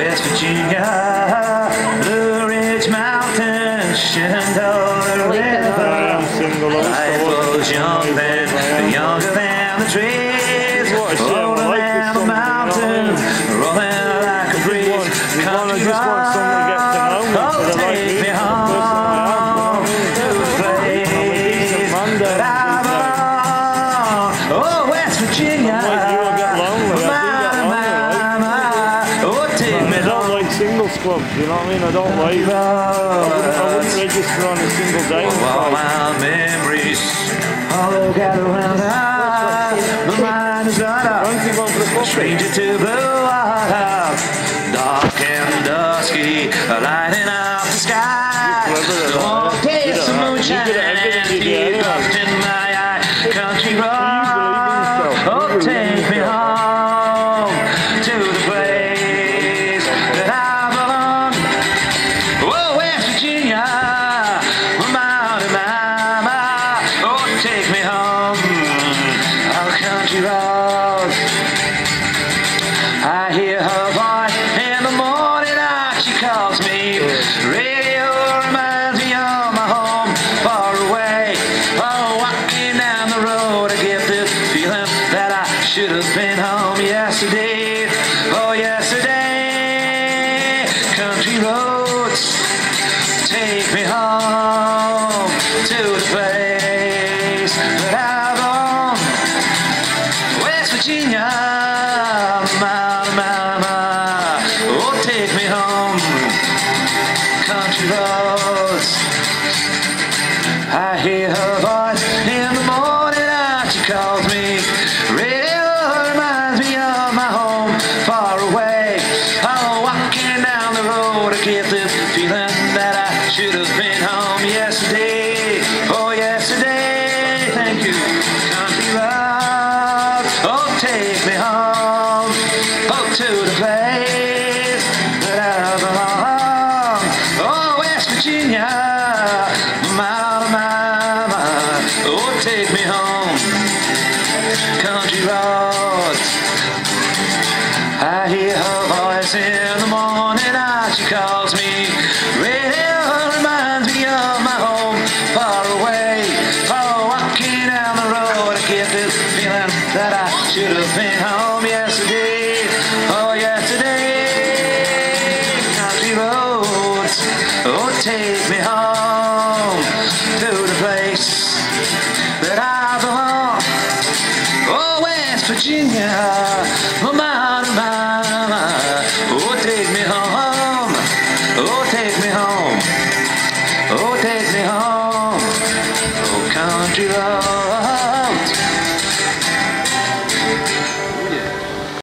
West Virginia, Blue Ridge Mountains, Shenandoah River. I am single. I Life used to was young then, younger than the trees, What a shame, I older than the song, you know. what I mountains, rolling like a breeze. you wanna Country just want someone to get to know me, road, so take me me for the person I home to the place. That I belong. Oh, West Virginia, I don't like singles clubs, you know what I mean? I don't like. I wouldn't, I wouldn't register on a single day. in All my memories all gather round I, my mind is under Fancy going for the coffee? stranger to blue water, dark and dusky, lighting up the sky. clever at The that, whole taste Good of moonshine You good at everything you and anyway. dropped eh? in my eye. Country road, I hear her voice in the morning, night she calls me. Radio reminds me of my home, far away. Oh, walking down the road, I get this feeling that I should have been home yesterday. Oh, yesterday, country roads take me home to the place country. I hear her voice in the morning, and she calls me. Radio reminds me of my home, far away. Oh, walking down the road, I get this feeling that I should have been home yesterday. Oh, yesterday, thank you, country roads. Oh, take me home, oh, to the place Virginia, mama, mama, oh, take me home, country roads. I hear her voice in the morning, and she calls me. Radio take me home to the place that I belong. Oh, West Virginia, oh, my, mama, oh, take me home, oh, take me home, oh, take me home, oh, country road.